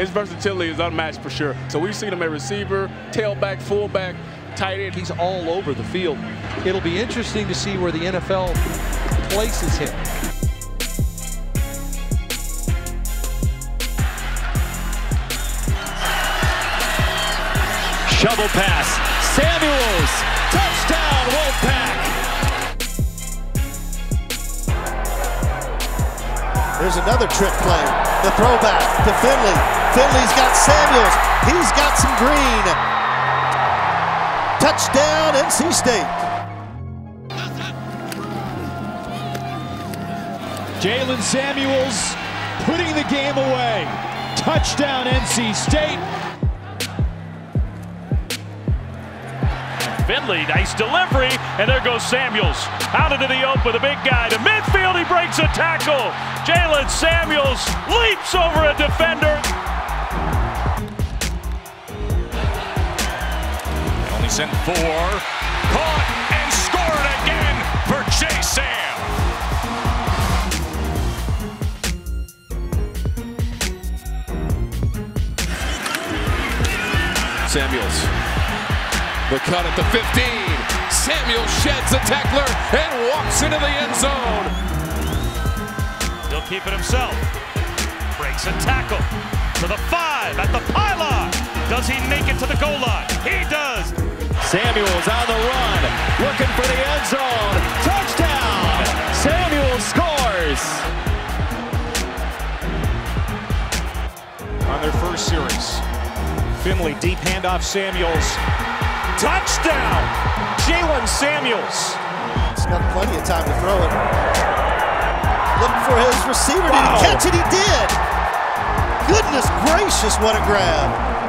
his versatility is unmatched for sure. So we've seen him at receiver, tailback, fullback, tight end. He's all over the field. It'll be interesting to see where the NFL places him. Shovel pass. Samuels. Touchdown, Wolfpack. There's another trick play. The throwback to Finley. Finley's got Samuels. He's got some green. Touchdown, NC State. Jaylen Samuels putting the game away. Touchdown, NC State. Finley, nice delivery, and there goes Samuels. Out into the open, the big guy to midfield, he breaks a tackle. Jaylen Samuels leaps over a defender. Only sent four, caught and scored again for Jay Sam. Samuels the cut at the 15. Samuel sheds the tackler and walks into the end zone. He'll keep it himself. Breaks a tackle to the five at the pylon. Does he make it to the goal line? He does. Samuel's on the run, looking for the end zone. Touchdown! Samuel scores. On their first series, Finley deep handoff Samuels. Touchdown! Jaylen Samuels. He's got plenty of time to throw it. Looking for his receiver. Did he catch it? He did. Goodness gracious, what a grab.